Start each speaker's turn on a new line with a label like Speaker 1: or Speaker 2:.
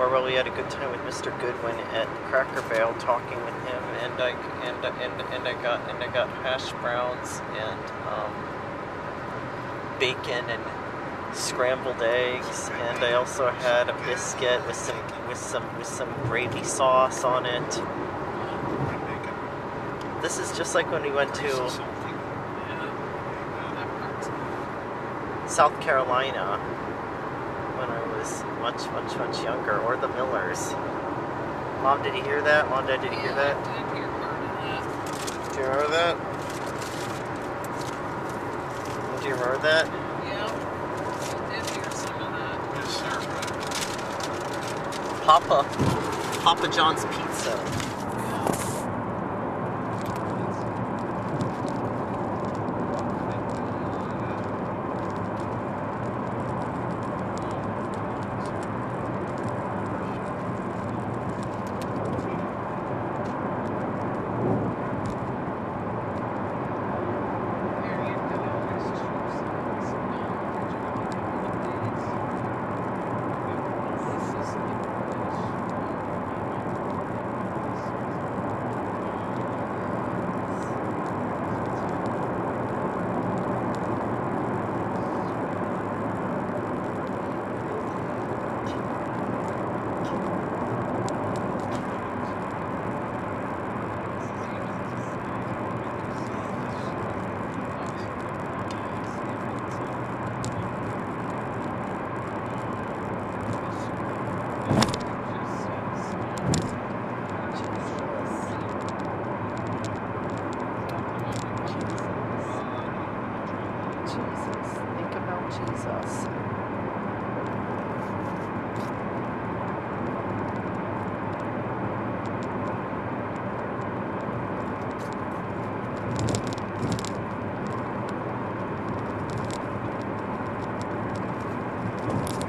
Speaker 1: or well, we had a good time with Mr. Goodwin at Cracker Barrel, talking with him, and I and and and I got and I got hash browns and um, bacon and scrambled eggs, and I also had a biscuit with some with some with some gravy sauce on it. This is just like when we went to South Carolina was much, much, much younger, or the Millers. Mom, did you hear that? Mom, Dad, did you hear that?
Speaker 2: Did hear part of that.
Speaker 1: Do you remember that? Do you remember that?
Speaker 2: Yep. I did hear some of that.
Speaker 3: Yes, sir.
Speaker 1: Papa, Papa John's Pizza. Jesus.